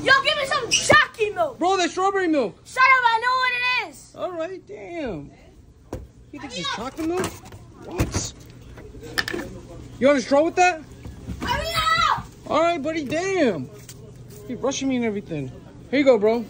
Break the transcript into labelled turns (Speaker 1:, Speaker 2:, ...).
Speaker 1: Yo, give me some chocky milk.
Speaker 2: Bro, that's strawberry milk.
Speaker 1: Shut up, I know what it is.
Speaker 2: All right, damn. You think it's chocolate milk? What? You want a straw with that?
Speaker 1: Hurry up!
Speaker 2: All right, buddy, damn. He rushing me and everything. Here you go, bro.